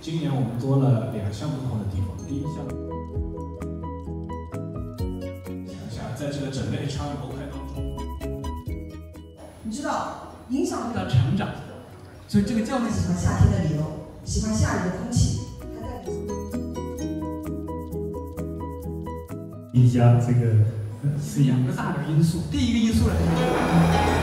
今年我们多了两项不同的地方。第一项，想一下，在这个整个 HR 模块当中，你知道影响的成长，所以这个教练喜欢夏天的理由，喜欢夏日的空气。一家这个是两个大的因素，第一个因素呢。